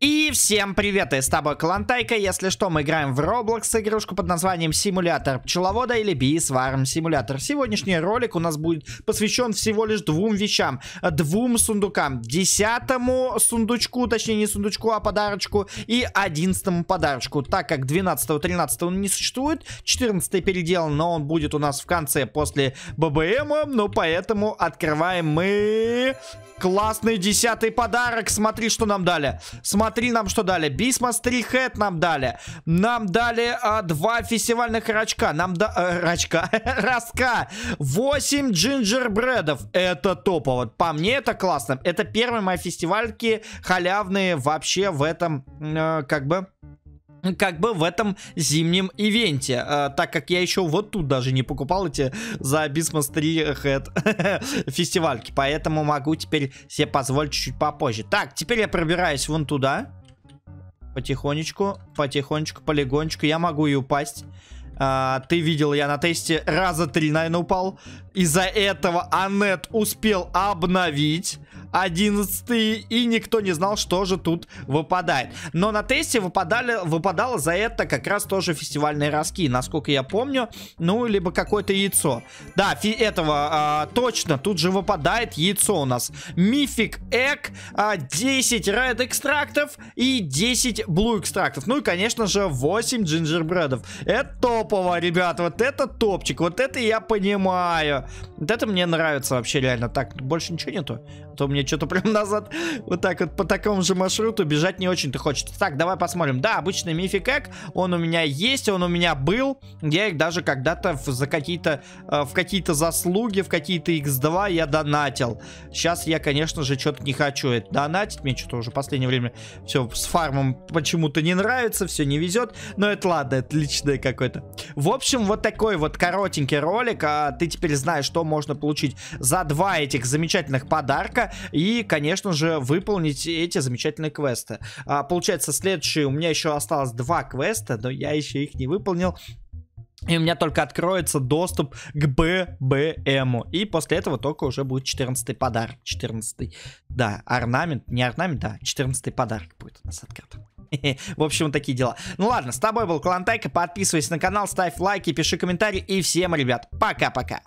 И всем привет, и с тобой Калантайка. Если что, мы играем в Roblox игрушку под названием Симулятор пчеловода или Бисварм Симулятор. Сегодняшний ролик у нас будет посвящен всего лишь двум вещам. Двум сундукам. Десятому сундучку, точнее не сундучку, а подарочку. И одиннадцатому подарочку. Так как 12-13 он не существует, 14 переделан, но он будет у нас в конце после ББМа. Ну, поэтому открываем мы... Классный десятый подарок. Смотри, что нам дали. Смотри, нам что дали. Бисмас 3 хэт нам дали. Нам дали а, два фестивальных рачка. Нам да... Э, рачка. Раска. 8 джинджербредов. Это топово. По мне это классно. Это первые мои фестивальки халявные вообще в этом, э, как бы как бы в этом зимнем ивенте. А, так как я еще вот тут даже не покупал эти за Bismas 3 Head фестивальки. Поэтому могу теперь себе позволить чуть-чуть попозже. Так, теперь я пробираюсь вон туда. Потихонечку, потихонечку, полигонечку. Я могу и упасть. А, ты видел, я на тесте раза три, наверное, упал. Из-за этого Анет успел обновить. 11 и никто не знал, что же тут выпадает. Но на тесте выпадали, выпадало за это как раз тоже фестивальные ростки, насколько я помню, ну, либо какое-то яйцо. Да, этого а, точно, тут же выпадает яйцо у нас. Мифик Эк, а, 10 Red экстрактов и 10 Blue экстрактов. Ну и, конечно же, 8 джинджербредов. Это топово, ребят, вот это топчик, вот это я понимаю. Вот это мне нравится вообще реально. Так, больше ничего нету? А то мне мне что-то прям назад вот так вот по такому же маршруту бежать не очень-то хочется. Так, давай посмотрим. Да, обычный мификэк, он у меня есть, он у меня был. Я их даже когда-то за какие-то, э, в какие-то заслуги, в какие-то x2 я донатил. Сейчас я, конечно же, что-то не хочу это донатить. Мне что-то уже в последнее время все с фармом почему-то не нравится, все не везет. Но это ладно, это личное какое-то. В общем, вот такой вот коротенький ролик. А ты теперь знаешь, что можно получить за два этих замечательных подарка и, конечно же, выполнить эти замечательные квесты. А, получается, следующие у меня еще осталось два квеста, но я еще их не выполнил. И у меня только откроется доступ к ББМу. И после этого только уже будет 14 подарок. 14 да, орнамент, не орнамент, да, 14 подарок будет у нас открыт. В общем, такие дела. Ну ладно, с тобой был Клантайка. Подписывайся на канал, ставь лайки, пиши комментарии. И всем, ребят, пока-пока.